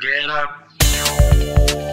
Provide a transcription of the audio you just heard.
Get up.